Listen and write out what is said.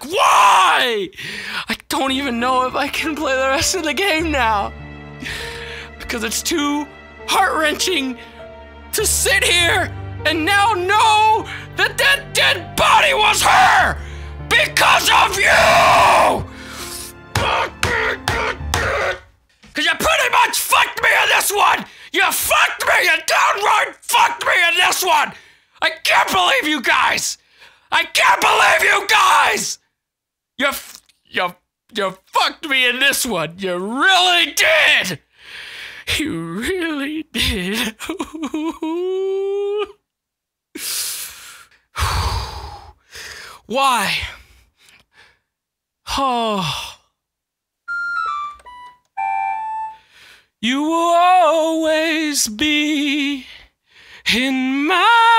play. I don't even know if I can play the rest of the game now. Because it's too heart wrenching to sit here and now know that that dead body was her because of you! Because you pretty much fucked me in this one! You fucked me! You downright fucked me in this one! I can't believe you guys! I can't believe you guys! You, you, you fucked me in this one. You really did! You really did. Why? Oh. You will always be in my.